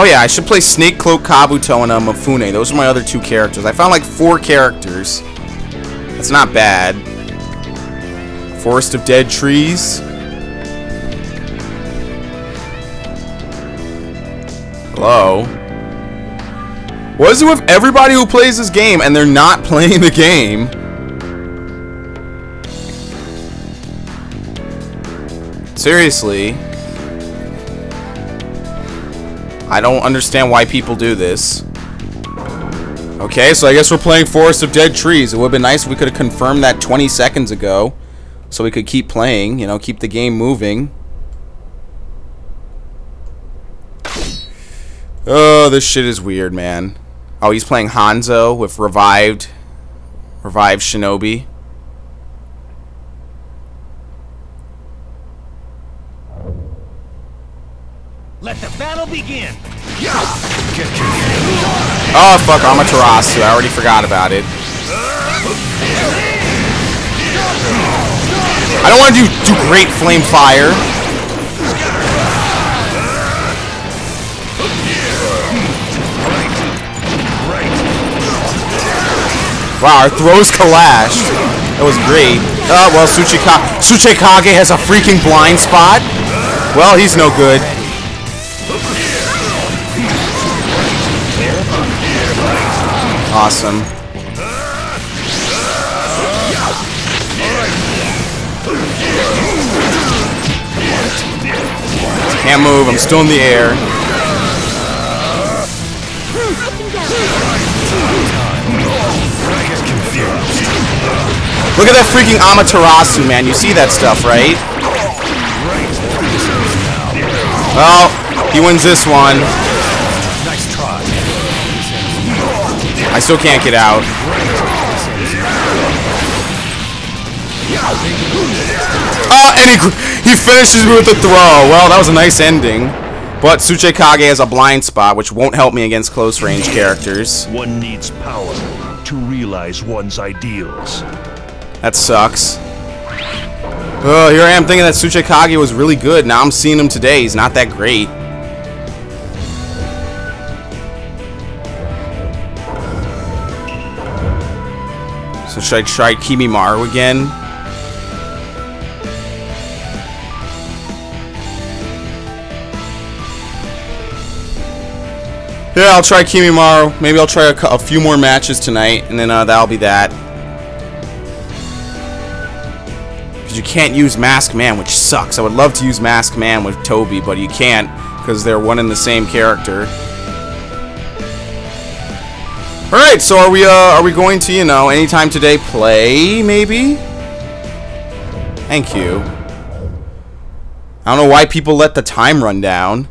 Oh yeah, I should play Snake Cloak Kabuto and uh, Mifune. Those are my other two characters. I found like four characters. That's not bad. Forest of Dead Trees. Hello. What is it with everybody who plays this game and they're not playing the game? Seriously. I don't understand why people do this. Okay, so I guess we're playing Forest of Dead Trees. It would have been nice if we could have confirmed that 20 seconds ago. So we could keep playing, you know, keep the game moving. Oh, this shit is weird, man. Oh, he's playing Hanzo with revived, revived Shinobi. Let the battle begin. Oh, fuck, I'm a Amaterasu. I already forgot about it. I don't want to do, do Great Flame Fire. Wow, our throws clashed. That was great. Oh, well, Tsuchika Tsuchikage has a freaking blind spot. Well, he's no good. Awesome. Can't move, I'm still in the air. Look at that freaking Amaterasu, man. You see that stuff, right? Well, he wins this one. I still can't get out. Oh, and he, he finishes me with the throw. Well, that was a nice ending. But Tsuchikage has a blind spot, which won't help me against close range characters. One needs power to realize one's ideals. That sucks. Oh, here I am thinking that Tsuchikage was really good. Now I'm seeing him today. He's not that great. So should I try Kimimaru again? Yeah, I'll try Kimimaru. Maybe I'll try a, a few more matches tonight, and then uh, that'll be that. Because you can't use Mask Man, which sucks. I would love to use Mask Man with Tobi, but you can't because they're one and the same character. All right, so are we uh, are we going to you know anytime today play maybe? Thank you. I don't know why people let the time run down.